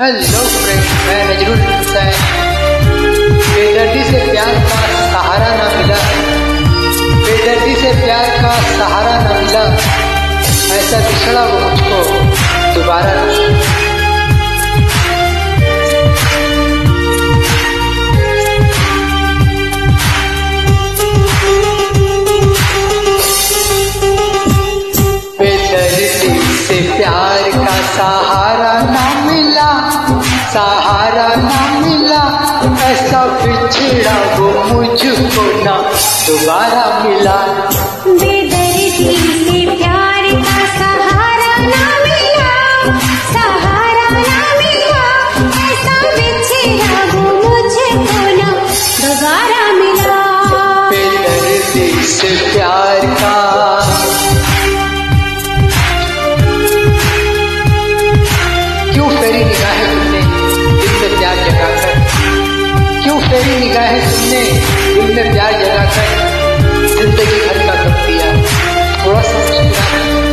Hello friend मैं नजरुल हुसैन बेदर्दी से प्यार का सहारा ना मिला। बेदर्दी से प्यार का सहारा ना मिला। ऐसा बिछड़ा वो मुझको दोबारा। ऐसा बिछड़ा वो मुझको ना दोबारा मिला। फेरी निगाहें तुमने। में प्यार जगाकर ज़िंदगी भर का दुख दिया? थोड़ा सा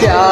क्यों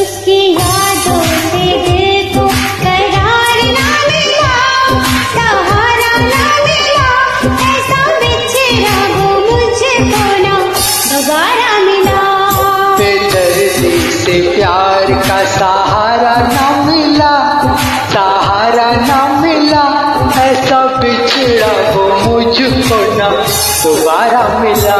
उसकी यादों से दिल को करार सहारा ना मिला, ऐसा बिछड़ा वो मिला। बेदर्दी से प्यार का सहारा न मिला, सहारा न मिला, ऐसा बिछड़ा वो मुझको ना, दोबारा मिला।